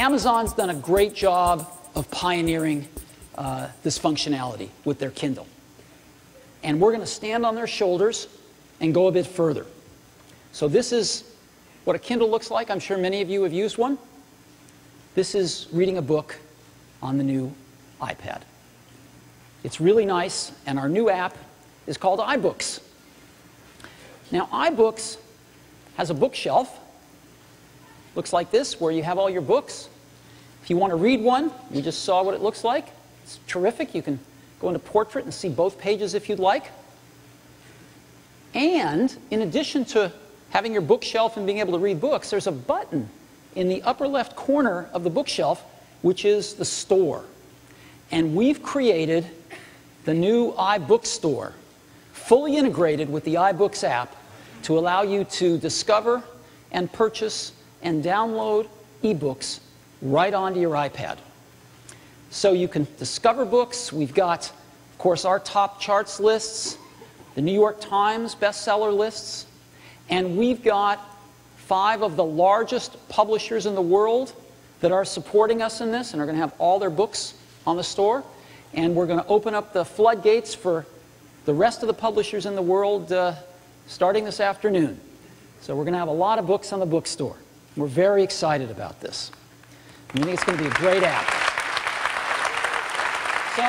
Amazon's done a great job of pioneering uh, this functionality with their Kindle. And we're going to stand on their shoulders and go a bit further. So this is what a Kindle looks like. I'm sure many of you have used one. This is reading a book on the new iPad. It's really nice, and our new app is called iBooks. Now, iBooks has a bookshelf, looks like this, where you have all your books. If you want to read one, you just saw what it looks like. It's terrific. You can go into portrait and see both pages if you'd like. And in addition to having your bookshelf and being able to read books, there's a button in the upper left corner of the bookshelf, which is the store. And we've created the new iBookstore, fully integrated with the iBooks app to allow you to discover and purchase and download ebooks right onto your iPad. So you can discover books. We've got, of course, our top charts lists, the New York Times bestseller lists, and we've got five of the largest publishers in the world that are supporting us in this and are going to have all their books on the store. And we're going to open up the floodgates for the rest of the publishers in the world uh, starting this afternoon. So we're going to have a lot of books on the bookstore. We're very excited about this. We think it's going to be a great app. So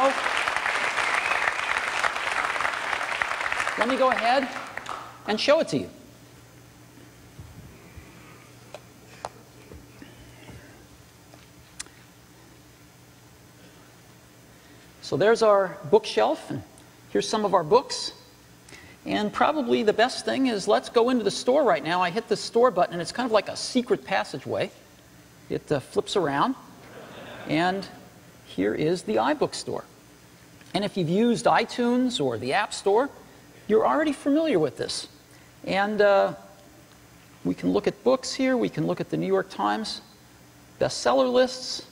let me go ahead and show it to you. So there's our bookshelf, and here's some of our books. And probably the best thing is let's go into the store right now. I hit the store button, and it's kind of like a secret passageway. It uh, flips around, and here is the iBook store. And if you've used iTunes or the App Store, you're already familiar with this. And uh, we can look at books here, we can look at the New York Times bestseller lists,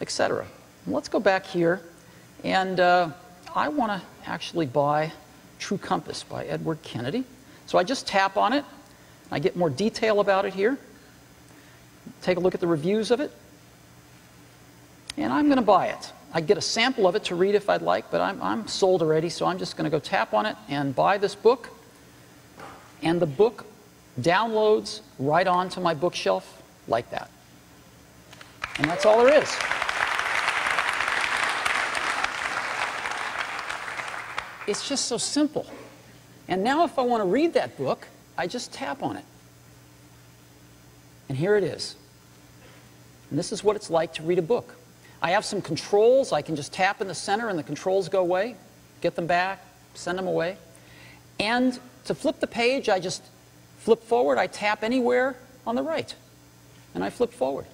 etc. Let's go back here and uh, I want to actually buy True Compass by Edward Kennedy. So I just tap on it. I get more detail about it here. Take a look at the reviews of it. And I'm going to buy it. I get a sample of it to read if I'd like, but I'm, I'm sold already, so I'm just going to go tap on it and buy this book. And the book downloads right onto my bookshelf like that. And that's all there is. It's just so simple. And now if I want to read that book, I just tap on it. And here it is. And this is what it's like to read a book. I have some controls. I can just tap in the center and the controls go away, get them back, send them away. And to flip the page, I just flip forward. I tap anywhere on the right. And I flip forward.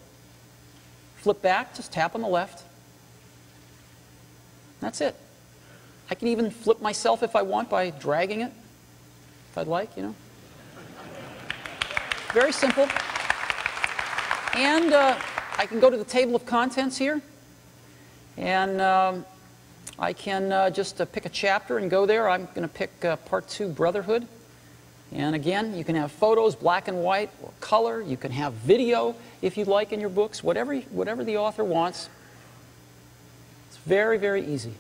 Flip back, just tap on the left. That's it. I can even flip myself if I want by dragging it, if I'd like, you know. Very simple. And uh, I can go to the table of contents here, and um, I can uh, just uh, pick a chapter and go there. I'm going to pick uh, Part 2, Brotherhood. And again, you can have photos, black and white, or color. You can have video, if you'd like, in your books, whatever, whatever the author wants. It's very, very easy.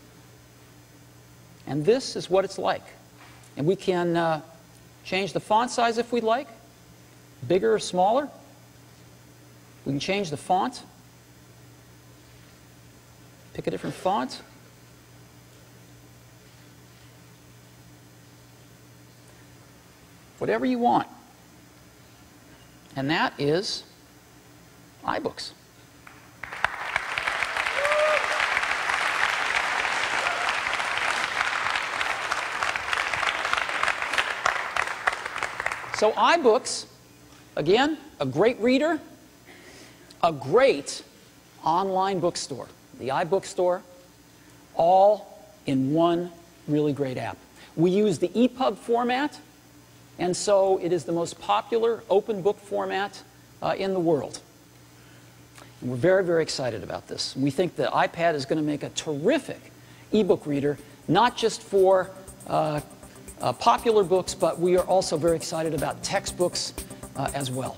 And this is what it's like. And we can uh, change the font size if we'd like, bigger or smaller. We can change the font. Pick a different font. Whatever you want. And that is iBooks. So iBooks, again, a great reader, a great online bookstore. The iBookstore, all in one really great app. We use the EPUB format, and so it is the most popular open book format uh, in the world. And we're very, very excited about this. We think the iPad is going to make a terrific ebook reader, not just for uh, uh, popular books, but we are also very excited about textbooks uh, as well.